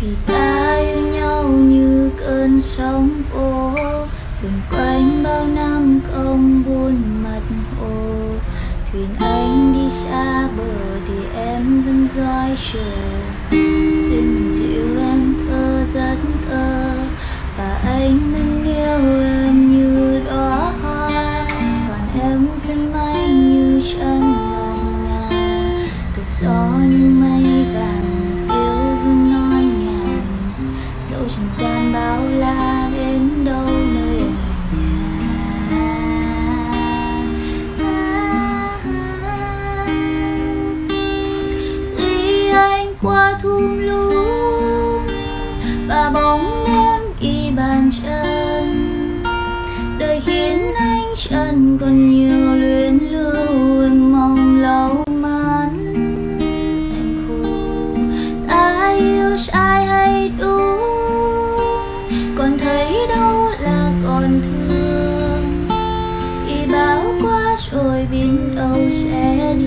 vì ta yêu nhau như cơn sóng vô thuyền quanh bao năm không buồn mặt hồ. Thuyền anh đi xa bờ thì em vẫn dõi chờ. Duyên dịu em thơ rất thơ, và anh vẫn yêu em như đóa hoa. Còn em sẽ may như chân ngọc ngà. Tự gió như mây qua thung lũng và bóng đêm y bàn chân. Đời khiến anh chân còn nhiều luyến lưu mong lâu mắn anh khổ. Ai yêu sai hay đúng, còn thấy đâu là còn thương. Khi bão qua rồi biến âu sẽ đi